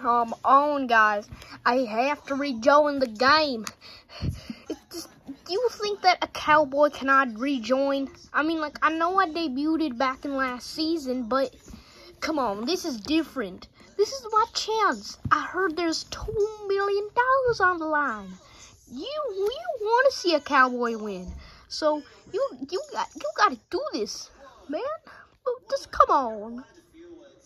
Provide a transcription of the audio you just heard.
Come on, guys. I have to rejoin the game. Just, do you think that a cowboy cannot rejoin? I mean, like, I know I debuted back in last season, but come on, this is different. This is my chance. I heard there's two million dollars on the line. You you want to see a cowboy win, so you you got you got to do this, man. Just come on.